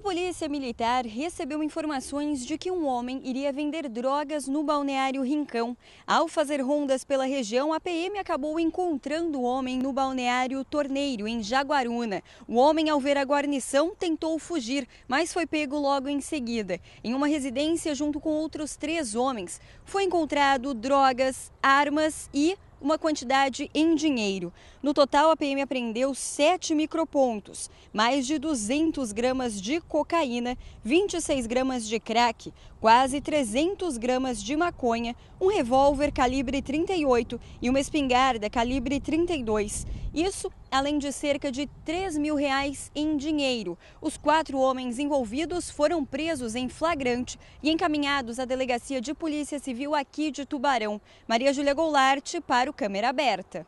A polícia militar recebeu informações de que um homem iria vender drogas no balneário Rincão. Ao fazer rondas pela região, a PM acabou encontrando o homem no balneário Torneiro, em Jaguaruna. O homem, ao ver a guarnição, tentou fugir, mas foi pego logo em seguida. Em uma residência, junto com outros três homens, foi encontrado drogas, armas e uma quantidade em dinheiro. No total, a PM apreendeu 7 micropontos, mais de 200 gramas de cocaína, 26 gramas de crack, quase 300 gramas de maconha, um revólver calibre 38 e uma espingarda calibre 32. Isso além de cerca de 3 mil reais em dinheiro. Os quatro homens envolvidos foram presos em flagrante e encaminhados à Delegacia de Polícia Civil aqui de Tubarão. Maria Júlia Goulart para o Câmera Aberta.